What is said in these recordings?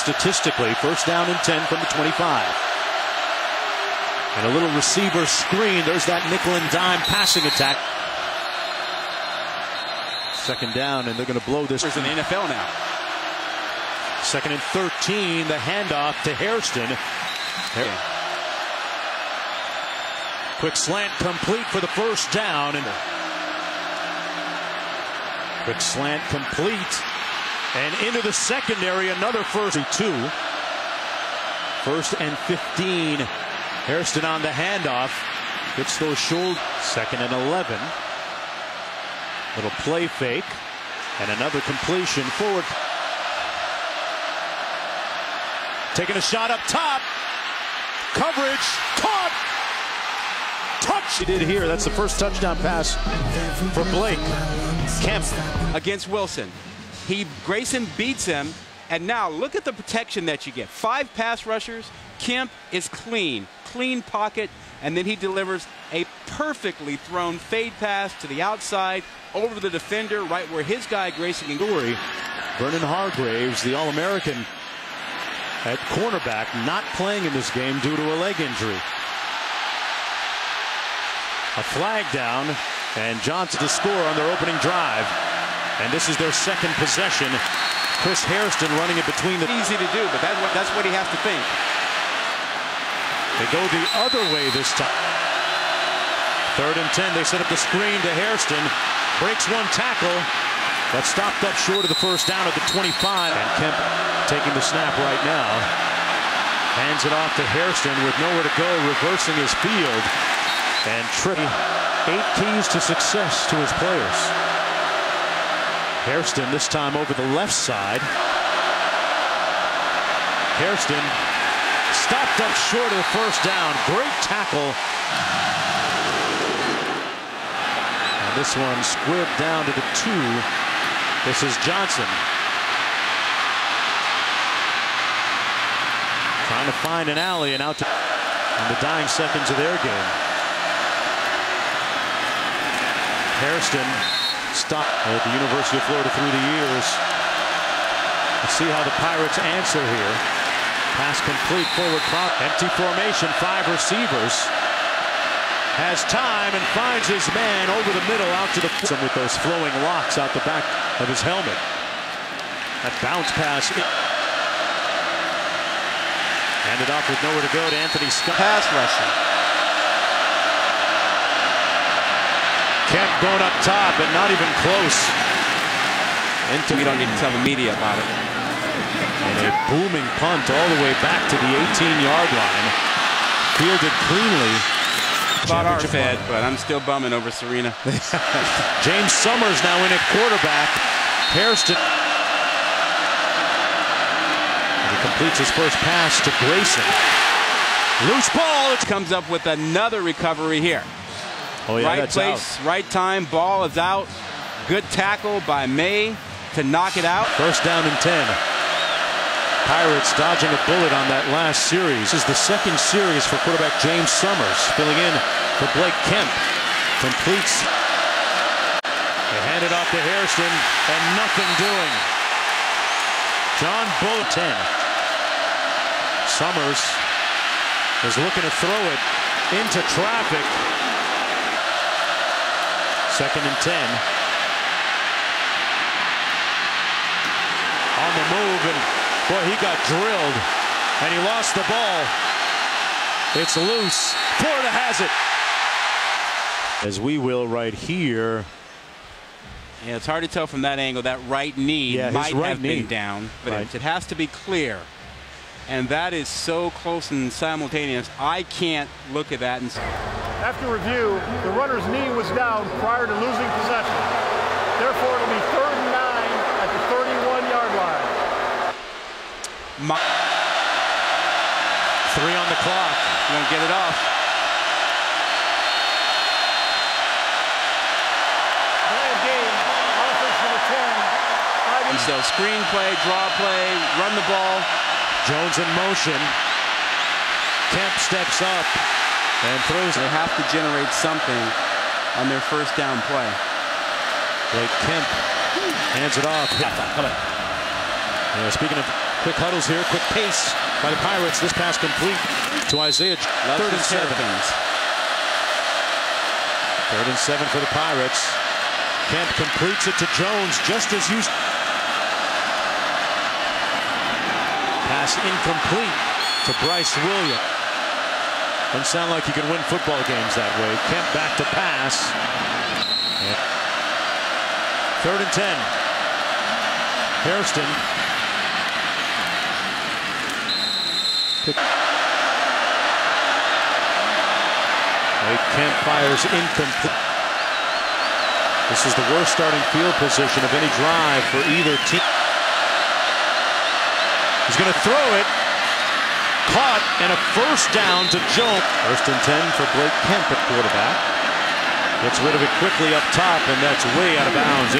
statistically. First down and 10 from the 25. And a little receiver screen. There's that nickel and dime passing attack. Second down, and they're going to blow this. in the NFL now. Second and 13. The handoff to Hairston. Har- Quick slant complete for the first down. And quick slant complete. And into the secondary, another first and two. First and 15. Hairston on the handoff. Gets those shoulders. Second and 11. Little play fake. And another completion forward. Taking a shot up top. Coverage. Caught. Touch. He did here. That's the first touchdown pass for Blake. Kemp. against Wilson. He Grayson beats him, and now look at the protection that you get. Five pass rushers. Kemp is clean, clean pocket, and then he delivers a perfectly thrown fade pass to the outside over the defender, right where his guy Grayson can go. Story. Vernon Hargreaves, the All-American at cornerback, not playing in this game due to a leg injury. A flag down, and Johnson to score on their opening drive. And this is their second possession. Chris Hairston running it between the. Easy to do, but that's what, that's what he has to think. They go the other way this time. Third and 10. They set up the screen to Hairston. Breaks one tackle. But stopped up short of the first down at the 25. And Kemp taking the snap right now. Hands it off to Hairston with nowhere to go, reversing his field. And tripping. Eight keys to success to his players. Hairston this time over the left side. Hairston stopped up short of the first down. Great tackle. And this one squibbed down to the two. This is Johnson. Trying to find an alley and out to the dying seconds of their game. Hairston stopped at the University of Florida through the years. Let's see how the Pirates answer here. Pass complete forward prop. Empty formation. Five receivers. Has time and finds his man over the middle out to the with those flowing locks out the back of his helmet. That bounce pass. Handed off with nowhere to go to Anthony Scott. Pass rushing. Kemp going up top and not even close. Into We don't need to tell the media about it. And a booming punt all the way back to the 18-yard line. Fielded cleanly. About our fed, but I'm still bumming over Serena. James Summers now in at quarterback. Hairston. And he completes his first pass to Grayson. Loose ball. It's Comes up with another recovery here. Oh yeah, right place, out. right time. Ball is out. Good tackle by Maye to knock it out. First down and 10. Pirates dodging a bullet on that last series. This is the second series for quarterback James Summers, filling in for Blake Kemp. Completes. They hand it off to Harrison and nothing doing. John Bull 10. Summers is looking to throw it into traffic. Second and 10. On the move, and boy, he got drilled, and he lost the ball. It's loose. Florida has it. As we will right here. Yeah, it's hard to tell from that angle. That right knee Yeah, might right have knee. been down, but Right. it, it has to be clear. And that is so close and simultaneous. I can't look at that and say, After review, the runner's knee was down prior to losing possession. Therefore, it'll be third and nine at the 31-yard line. my, Three on the clock. won't get it off. Delay game, offense 10. Five And so screen play, draw play, run the ball. Jones in motion. Kemp steps up and throws They have to generate something on their first down play. Blake Kemp hands it off. Yeah, speaking of Quick huddles here, quick pace by the Pirates. This pass complete to Isaiah. Third and seven. Third and seven for the Pirates. Kemp completes it to Jones just as you. Pass incomplete to Bryce Williams. Doesn't sound like you can win football games that way. Kemp back to pass. Third and ten. Hairston. Wade Kemp fires incomplete. This is the worst starting field position of any drive for either team. He's going to throw it. Caught and a first down to Jones. First and 10 for Blake Kemp at quarterback. Gets rid of it quickly up top, and that's way out of bounds.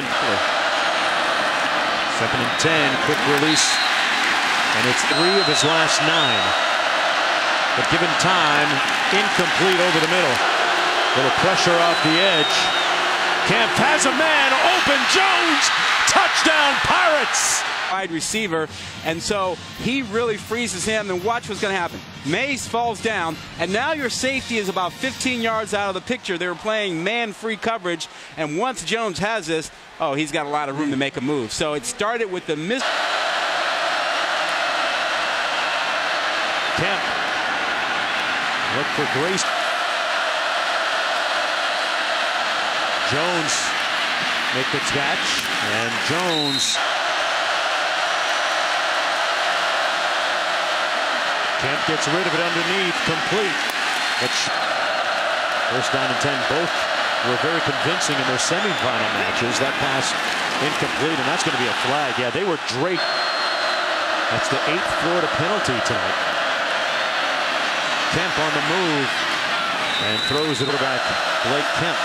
Second and 10, quick release. And it's three of his last nine. But given time, incomplete over the middle. Little pressure off the edge. Kemp has a man open. Jones, touchdown Pirates. Wide receiver, and so he really freezes him. And watch what's going to happen. Mays falls down, and now your safety is about 15 yards out of the picture. They were playing man-free coverage, and once Jones has this, oh, he's got a lot of room to make a move. So it started with the miss. Kemp. Look for Grace. Jones make the catch, and Jones. Gets rid of it underneath, complete. But first down and 10, both were very convincing in their semifinal matches. That pass incomplete, and that's going to be a flag. Yeah, they were draped. That's the eighth Florida penalty tonight. Kemp on the move and throws it back. Blake Kemp.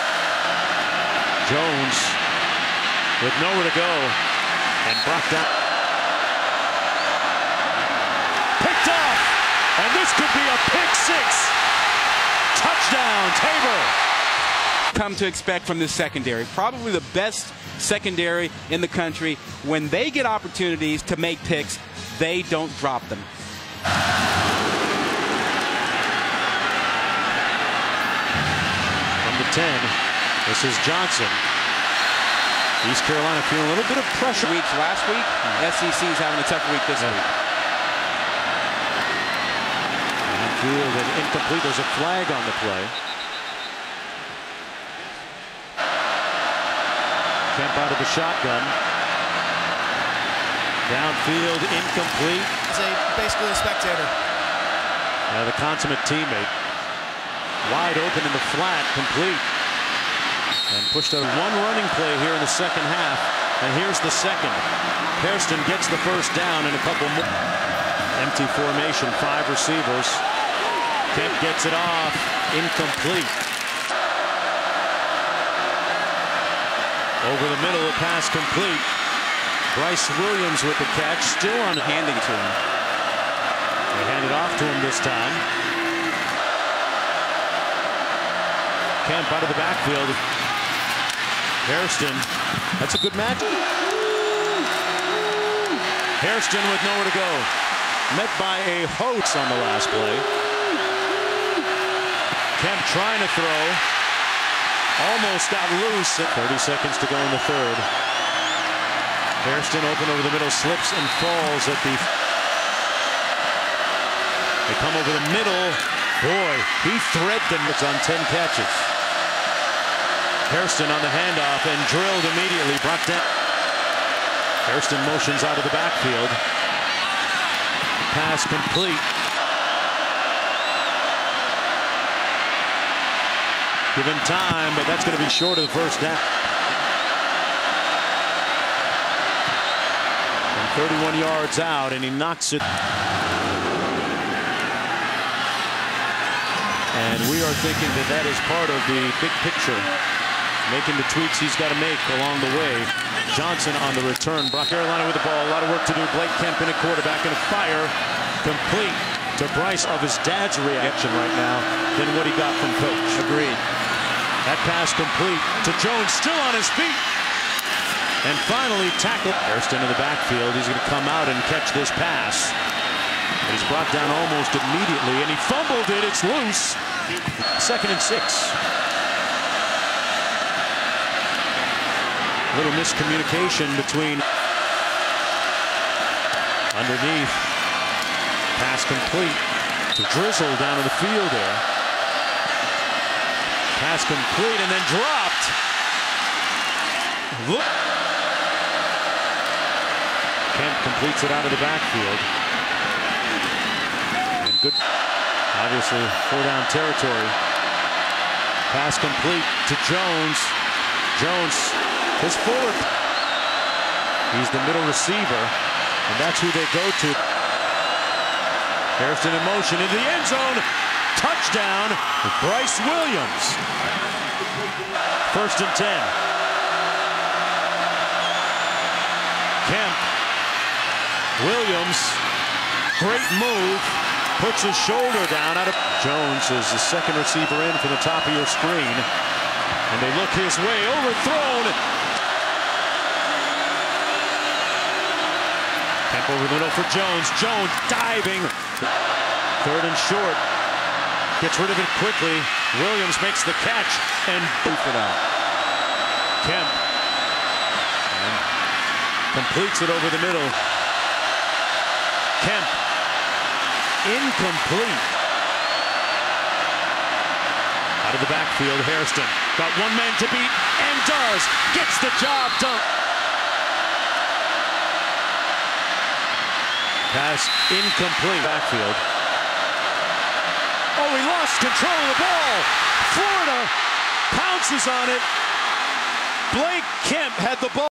Jones with nowhere to go and brought down. Picked off, and this could be a pick six. Touchdown, Tabor. come to expect from this secondary. Probably the best secondary in the country. When they get opportunities to make picks, they don't drop them. From the 10, this is Johnson. East Carolina feeling a little bit of pressure. Weeks last week, hmm. SEC's having a tougher week this Yeah. week. Field and incomplete. There's a flag on the play. Kemp out of the shotgun. Downfield, incomplete. He's a, basically a spectator. Uh, the consummate teammate. Wide open in the flat, complete. And pushed out one running play here in the second half. And here's the second. Hairston gets the first down in a couple more. Empty formation, five receivers. Kemp gets it off, incomplete. Over the middle, a pass complete. Bryce Williams with the catch, still on Handing to him. they hand it off to him this time. Kemp out of the backfield. Hairston. That's a good match. Hairston with nowhere to go. Met by a hoax on the last play. Kemp trying to throw. Almost got loose. 30 seconds to go in the third. Hairston open over the middle, slips and falls at the they come over the middle. Boy, he thread them. It's on 10 catches. Hairston on the handoff and drilled immediately. Brought down. Hairston motions out of the backfield. Pass complete. Given time, but that's going to be short of the first down. And 31 yards out, and he knocks it. And we are thinking that that is part of the big picture. Making the tweaks he's got to make along the way. Johnson on the return. Brock Carolina with the ball. A lot of work to do. Blake Kemp in a quarterback and a fire. Complete to Bryce of his dad's reaction right now than what he got from coach. Agreed. That pass complete to Jones still on his feet. And finally tackled. First into the backfield. He's going to come out and catch this pass. He's brought down almost immediately, and he fumbled it. It's loose. Second and six. Little miscommunication between underneath. Pass complete to Drizzle down in the field there. Pass complete and then dropped. Look. Kemp completes it out of the backfield. And good, obviously, four down territory. Pass complete to Jones. Jones, his forward. He's the middle receiver, and that's who they go to. Hairston in motion into the end zone. Touchdown, Bryce Williams. First and 10. Kemp. Williams. Great move. Puts his shoulder down out of Jones is the second receiver in from the top of your screen. And they look his way. Overthrown. Kemp over the middle for Jones. Jones diving. Third and short. Gets rid of it quickly. Williams makes the catch and Boof it out. Kemp. And completes it over the middle. Kemp. Incomplete. Out of the backfield, Hairston. Got one man to beat and does. Gets the job done. Pass incomplete. Backfield. Oh, he lost control of the ball. Florida pounces on it. Blake Kemp had the ball.